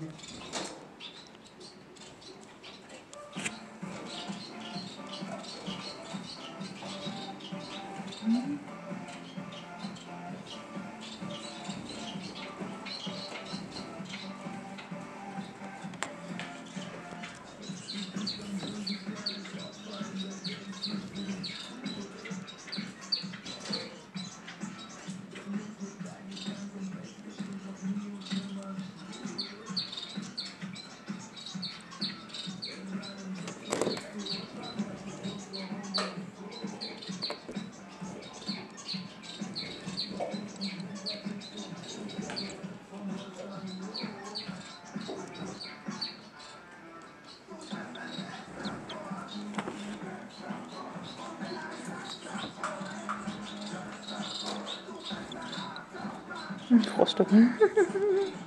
Mm-hmm. Rostock.